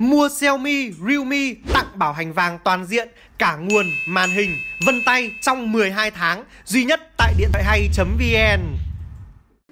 Mua Xiaomi, Realme tặng bảo hành vàng toàn diện cả nguồn, màn hình, vân tay trong 12 tháng duy nhất tại điện thoại hay.vn.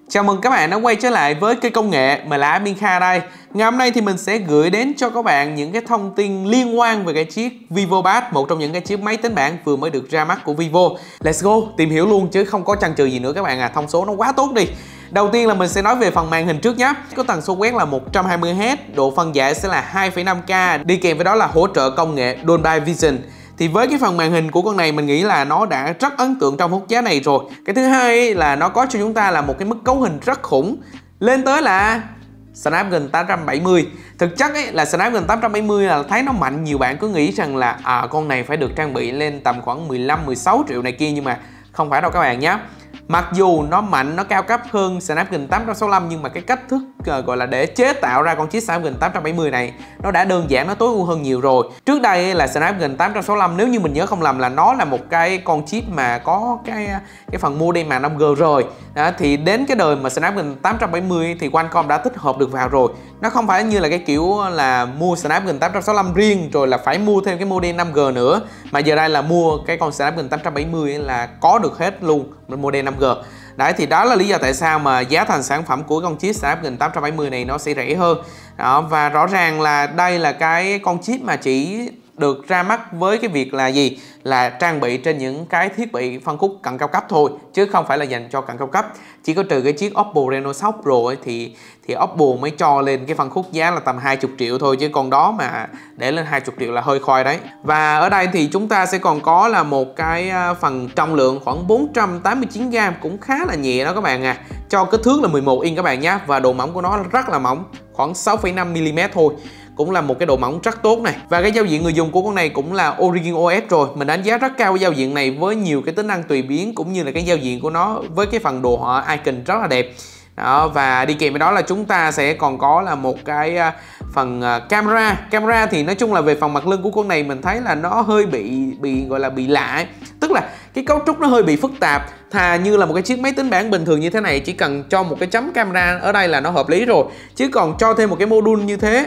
Chào mừng các bạn đã quay trở lại với cây công nghệ Mình là Amin Kha đây. Ngày hôm nay thì mình sẽ gửi đến cho các bạn những cái thông tin liên quan về cái chiếc Vivo Pad, một trong những cái chiếc máy tính bảng vừa mới được ra mắt của Vivo. Let's go, tìm hiểu luôn chứ không có chần chừ gì nữa các bạn à, thông số nó quá tốt đi. Đầu tiên là mình sẽ nói về phần màn hình trước nhé. Có tần số quét là 120Hz, độ phân giải sẽ là 2,5K, đi kèm với đó là hỗ trợ công nghệ Dolby Vision. Thì với cái phần màn hình của con này mình nghĩ là nó đã rất ấn tượng trong mức giá này rồi. Cái thứ hai là nó có cho chúng ta là một cái mức cấu hình rất khủng. Lên tới là Snapdragon 870 Thực chất ấy, là Snapdragon 870 là thấy nó mạnh Nhiều bạn cứ nghĩ rằng là à, con này phải được trang bị lên tầm khoảng 15-16 triệu này kia Nhưng mà không phải đâu các bạn nhé Mặc dù nó mạnh, nó cao cấp hơn Snapdragon 865 nhưng mà cái cách thức Ờ, gọi là để chế tạo ra con chiếc Snapdragon 870 này nó đã đơn giản, nó tối ưu hơn nhiều rồi. Trước đây là Snapdragon 865 nếu như mình nhớ không lầm là nó là một cái con chip mà có cái cái phần modem mà 5G rồi. Đó, thì đến cái đời mà Snapdragon 870 thì Qualcomm đã tích hợp được vào rồi. Nó không phải như là cái kiểu là mua Snapdragon 865 riêng rồi là phải mua thêm cái modem 5G nữa mà giờ đây là mua cái con Snapdragon 870 là có được hết luôn modem 5G Đấy thì đó là lý do tại sao mà giá thành sản phẩm của con chip Snapdragon 870 này nó sẽ rẻ hơn. Đó, Và rõ ràng là đây là cái con chip mà chỉ được ra mắt với cái việc là gì? Là trang bị trên những cái thiết bị phân khúc cận cao cấp thôi chứ không phải là dành cho cận cao cấp. Chỉ có trừ cái chiếc Oppo Reno 6 Pro ấy, thì thì Oppo mới cho lên cái phân khúc giá là tầm 20 triệu thôi chứ còn đó mà để lên 20 triệu là hơi khoai đấy. Và ở đây thì chúng ta sẽ còn có là một cái à, phần trọng lượng khoảng 489g cũng khá là nhẹ đó các bạn à. Cho kích thước là 11 inch các bạn nhé và độ mỏng của nó rất là mỏng khoảng 6,5mm thôi cũng là một cái độ mỏng rất tốt này. Và cái giao diện người dùng của con này cũng là Origin OS rồi. Mình đánh giá rất cao cái giao diện này với nhiều cái tính năng tùy biến cũng như là cái giao diện của nó với cái phần đồ họa icon rất là đẹp. Đó, và đi kèm với đó là chúng ta sẽ còn có là một cái à, phần à, camera. Camera thì nói chung là về phần mặt lưng của con này mình thấy là nó hơi bị bị gọi là bị lạ tức là cái cấu trúc nó hơi bị phức tạp. Thà như là một cái chiếc máy tính bảng bình thường như thế này chỉ cần cho một cái chấm camera ở đây là nó hợp lý rồi. Chứ còn cho thêm một cái module như thế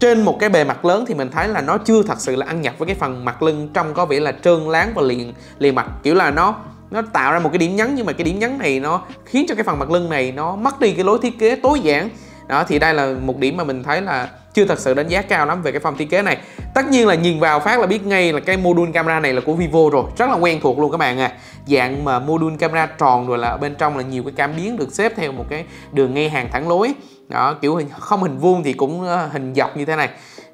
trên một cái bề mặt lớn thì mình thấy là nó chưa thật sự là ăn nhập với cái phần mặt lưng trong có vẻ là trơn láng và liền liền mặt kiểu là nó nó tạo ra một cái điểm nhấn nhưng mà cái điểm nhấn này nó khiến cho cái phần mặt lưng này nó mất đi cái lối thiết kế tối giản. Đó, thì đây là một điểm mà mình thấy là chưa thật sự đánh giá cao lắm về cái phần thiết kế này. Tất nhiên là nhìn vào phát là biết ngay là cái module camera này là của Vivo rồi, rất là quen thuộc luôn các bạn à. Dạng mà module camera tròn rồi là bên trong là nhiều cái cảm biến được xếp theo một cái đường ngay hàng thẳng lối đó kiểu hình không hình vuông thì cũng ờ, hình dọc như thế này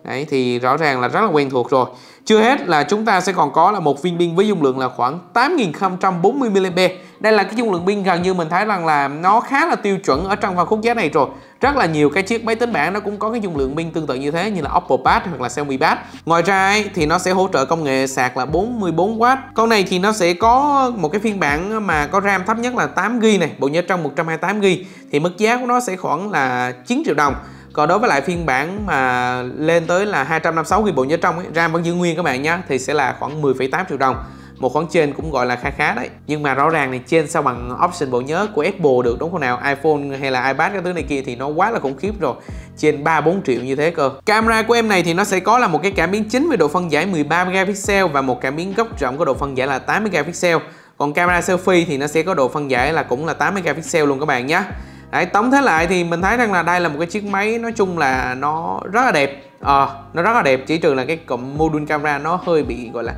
đấy thì rõ ràng là rất là quen thuộc rồi. Chưa hết là chúng ta sẽ còn có là một viên pin với dung lượng là khoảng 8040 mAh đây là cái dung lượng pin gần như mình thấy rằng là nó khá là tiêu chuẩn ở trong phân khúc giá này rồi. Rất là nhiều cái chiếc máy tính bảng nó cũng có cái dung lượng pin tương tự như thế như là Oppo Pad hoặc là Xiaomi Pad. Ngoài ra ấy, thì nó sẽ hỗ trợ công nghệ sạc là 44W con này thì nó sẽ có một cái phiên bản mà có RAM thấp nhất là 8GB này bộ nhớ trong 128GB thì mức giá của nó sẽ khoảng là 9 triệu đồng còn đối với lại phiên bản mà lên tới là 256 GB bộ nhớ trong ấy, RAM vẫn giữ nguyên các bạn nhé thì sẽ là khoảng 10,8 triệu đồng một khoản trên cũng gọi là khá khá đấy nhưng mà rõ ràng này trên sao bằng option bộ nhớ của Apple được đúng không nào iPhone hay là iPad cái thứ này kia thì nó quá là khủng khiếp rồi trên 3 4 triệu như thế cơ. Camera của em này thì nó sẽ có là một cái cảm biến chính với độ phân giải 13 megapixel và một cảm biến góc rộng có độ phân giải là 8 megapixel. Còn camera selfie thì nó sẽ có độ phân giải là cũng là 8 megapixel luôn các bạn nhé. Đấy, tóm thế lại thì mình thấy rằng là đây là một cái chiếc máy nói chung là nó rất là đẹp. Ờ, à, nó rất là đẹp chỉ trừ là cái cụm module camera nó hơi bị gọi là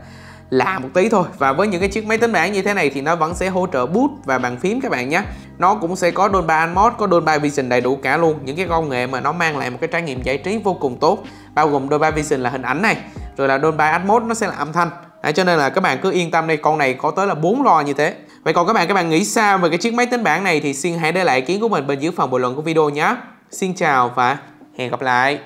lạ một tí thôi. Và với những cái chiếc máy tính bảng như thế này thì nó vẫn sẽ hỗ trợ bút và bàn phím các bạn nhé. Nó cũng sẽ có Dolby Atmos có Dolby Vision đầy đủ cả luôn. Những cái công nghệ mà nó mang lại một cái trải nghiệm giải trí vô cùng tốt bao gồm Dolby Vision là hình ảnh này rồi là Dolby Atmos nó sẽ là âm thanh. Đấy, cho nên là các bạn cứ yên tâm đây con này có tới là bốn loa như thế. Vậy còn các bạn các bạn nghĩ sao về cái chiếc máy tính bảng này thì xin hãy để lại ý kiến của mình bên dưới phần bình luận của video nhé. Xin chào và hẹn gặp lại.